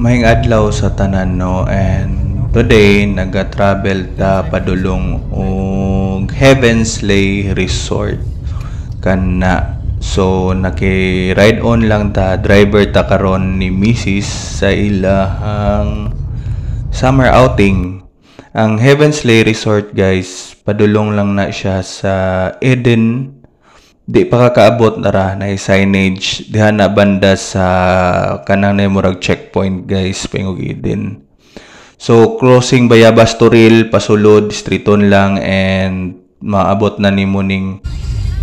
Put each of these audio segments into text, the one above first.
Mahing adlaw sa tanan no? And today naga-travel ta padulong og Heaven's Lay Resort. Kana. So naki-ride on lang ta driver ta karon ni Mrs. sa ilahang summer outing. Ang Heaven's Lay Resort guys padulong lang na siya sa Eden di pa kakaabot na ra na signage. Diha na banda sa kanang na murag checkpoint guys pingog Eden. So crossing Bayabas Toril pasulod striton lang and maabot na ni muning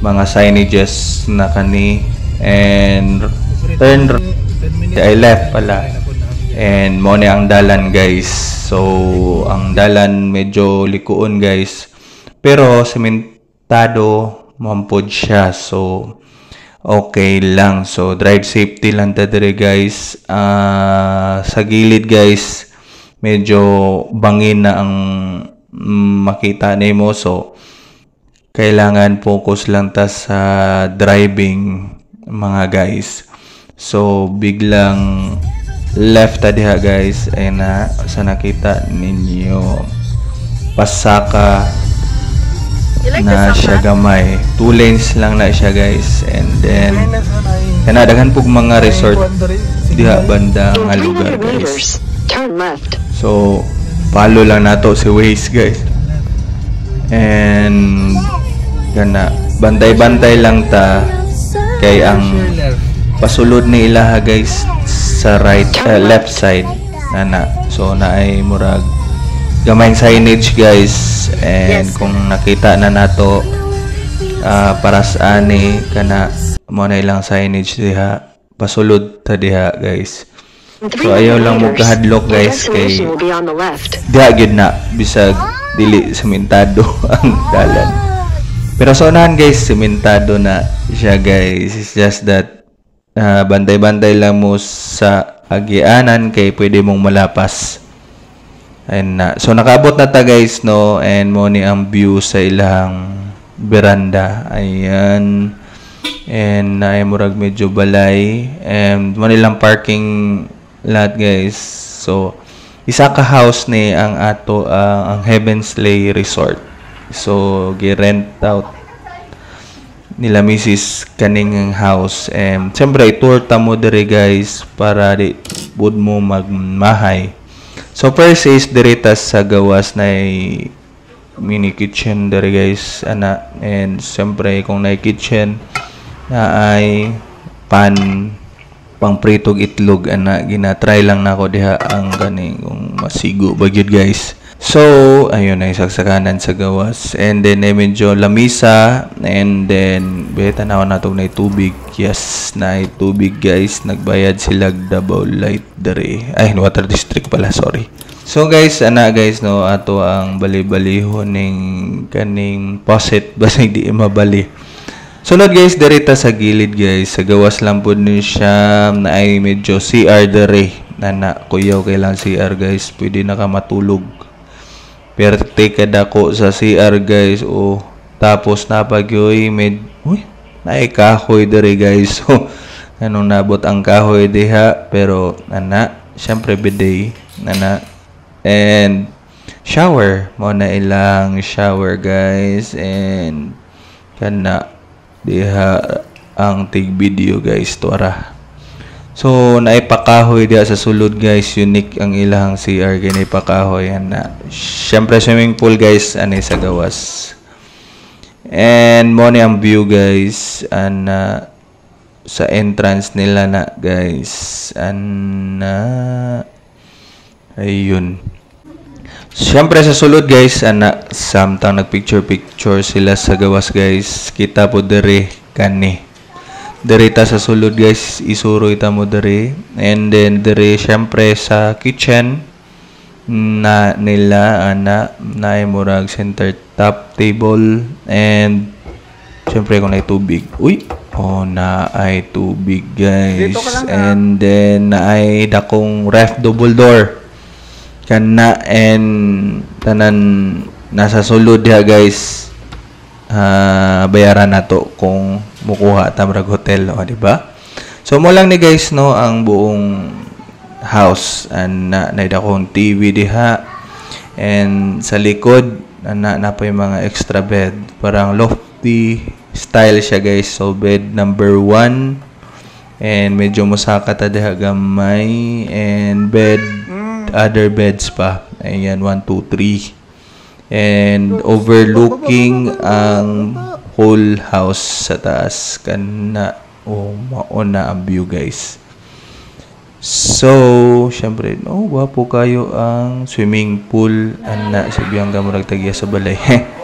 mga signages na kani. And turn I left pala. And mo ni ang dalan guys. So ang dalan medyo likuon guys. Pero sementado mampod siya. So, okay lang. So, drive safety lang ta dire guys. Uh, sa gilid guys, medyo bangin na ang mm, makita nimo So, kailangan focus lang ta sa driving mga guys. So, biglang left ta diha guys ay na sa nakita ninyo pasaka na siya gamay. Two lanes lang na siya guys. And then, kanadagan pug mga resort diha banda nga lugar guys. So, follow lang nato si Waze guys. And, gana, bantay-bantay lang ta kay ang pasulod ni ilaha guys sa right, uh, left side nana. So, na ay murag gamay signage guys. And kung nakita na nato uh, para sa ani kana mo na ilang signage diha. Pasulod ta diha guys. So ayaw lang mo kahadlok guys kay diha gyud na bisag dili sementado ang dalan. Pero sa unahan guys sementado na siya guys. It's just that uh, bantay-bantay lang mo sa agianan kay pwede mong malapas And uh, so nakaabot na ta guys no and mo ang view sa ilang veranda. Ayan. And uh, murag medyo balay and mo nilang parking lot guys. So isa ka house ni ang ato uh, ang Heaven's Lay Resort. So gi-rent out nila Mrs. kaning house and siyempre tour ta mo dire guys para di bud mo magmahay So first is diritas sa gawas na mini kitchen dere guys ana. And siyempre kung na kitchen na ay pan pang pritog itlog ana. Gina-try lang nako diha ang kani kung masigo bagyod guys So, ayun ay sagsakanan sa gawas. And then, ay medyo lamisa. And then, beta na na itong tubig. Yes, na tubig guys. Nagbayad sila Davao Light dere. Ay, Water District pala, sorry. So guys, ana guys no, ato ang bali-baliho ning kaning faucet basta hindi mabali. Sunod guys, dirita sa gilid guys. Sa gawas lang po ni siya na ay medyo CR dere. Na na, kuyaw kailang CR guys. Pwede na ka matulog Perte ka dako sa CR guys. O tapos napagyoy med uy, naay kahoy dere guys. So anong nabot ang kahoy diha? Pero ana, syempre bidet. Nana. And shower. Mo na ilang shower guys. And kana diha ang tig video guys. Tuara So, naipakahoy dia sa sulod guys. Unique ang ilang CR kay naipakahoy. Yan na. Siyempre, swimming pool guys. Ano sa gawas. And mo ang view guys. Uh, sa entrance nila na guys. And uh, ayun. Siyempre sa sulod guys. Ana, samtang nagpicture-picture sila sa gawas guys. Kita po dere kani Direta sa sulod guys, isuro ita mo dere. And then dere syempre sa kitchen na nila ana na murag center top table and syempre kung na tubig. Uy, oh na ay tubig guys. And then na ay dakong ref double door. Kana and tanan nasa sulod diha guys. Uh, bayaran nato kung mukuha tamrag hotel o di ba? So mo lang ni guys no ang buong house and na naida kong TV diha. And sa likod na na pa yung mga extra bed. Parang lofty style siya guys. So bed number 1 and medyo musaka ta diha gamay. And bed other beds pa. Ayan 1 2 3 and overlooking ang whole house sa taas. Kana oh mauna ang view guys. So syempre no wapo kayo ang swimming pool. Ana sa Bianca murag tagya sa balay.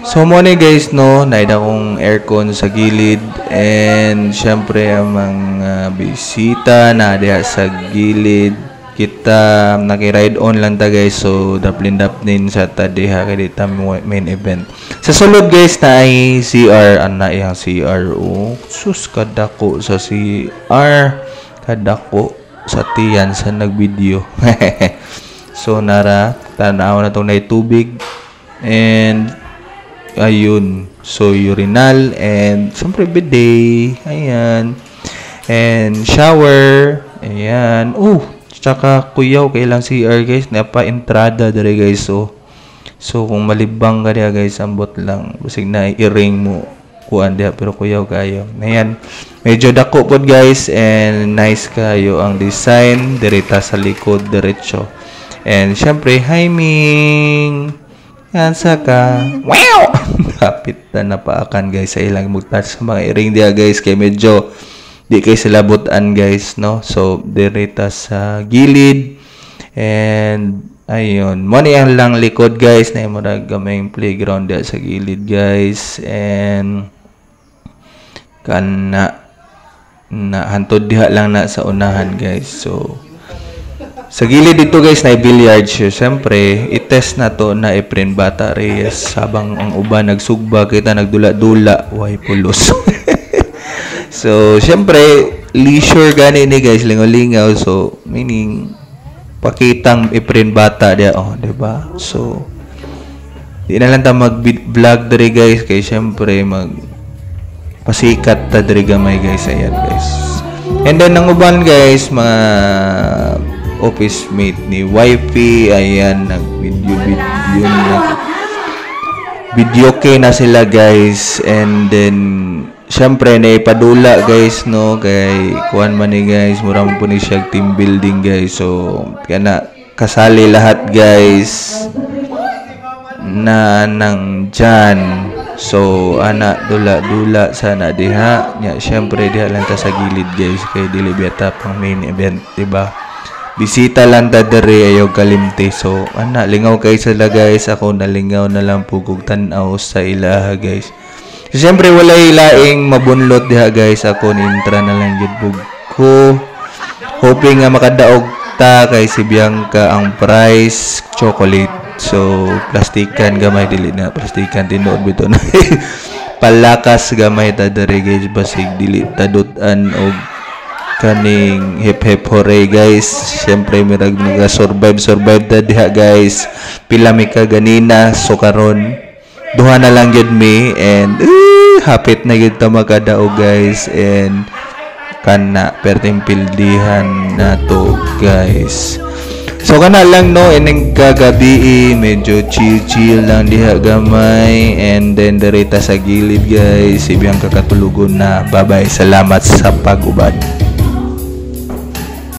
So mo ni guys no naida kong aircon sa gilid. And syempre ang mga bisita na diha sa gilid kita naki-ride on lang ta guys. So daplin daplin sa tadiha kay dita main event. Sa sulod guys na ay CR ana iyang CR oh sus kadako sa CR kadako sa tiyan sa nagvideo. So nara tanaw na tong na tubig. And ayun. So urinal and siyempre bidet. Ayan. And shower. Ayan. Oh Tsaka kuyaw kailang CR guys, napa entrada dere guys so. So kung malibang ka diya guys, ambot lang busig na i-ring mo kuan diha pero kuyaw kayo. Ayan. Medyo dako pod guys and nice kayo ang design direta sa likod diretso. And syempre, hi Ming. Yan saka. Wow! Kapit na napaakan guys sa ilang mugtas sa mga i-ring diya guys kay medyo di kay sila butan guys no? So direta sa gilid. And ayun. Mo ang lang likod guys na mo gamayng playground diya sa gilid guys. And kana na hantod diha lang na sa unahan guys. So sa gilid dito guys na billiard siya. Siyempre i-test na to na i-print. Bata reyes habang ang uban nagsugba kita nagdula-dula. Way pulos So, syempre, leisure gani ni guys, lingaw-lingaw. So, meaning, pakitang iprin bata dia, oh, di ba? So, di na lang ta mag-vlog diri guys, kay syempre, mag pasikat ta diri gamay guys, ayan guys. And then, ang uban guys, mga office mate ni wifey, ayan, nag-video-video, nag video kay na sila guys, and then, Siyempre, naipadula guys, no? Kay, kuhan man ni guys, murang po ni siya team building guys. So, kana kasali lahat guys na nang dyan. So, ana, dula-dula sana diha. Nya, siyempre, diha lang ta sa gilid guys. Kay dili biyata pang main event, di ba? Bisita lang ta dere ayo kalimte. So, ana, lingaw kay sila guys. Ako nalingaw na lang pugog tanaw sa ilaha guys. Siyempre walay laing mabunlot diha guys ako ni intra na lang gid ko. Hoping nga makadaog ta kay si Bianca ang price chocolate. So plastikan gamay dili na plastikan tinuod bito na. Palakas gamay ta dere guys basig dili tadutan og kaning hip hip hooray guys syempre mirag naga survive survive ta diha guys pila mi ka ganina so karon duha na lang yun me and uh, hapit na yun ta magkadao guys and kana perting pildihan na to guys. So kana lang no ining kagabi medyo chill chill lang diha gamay and then derita sa gilid guys. Ibiyang kakatulugon na bye bye salamat sa pagubad